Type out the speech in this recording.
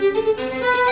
Música